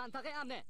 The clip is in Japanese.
منطقه امنه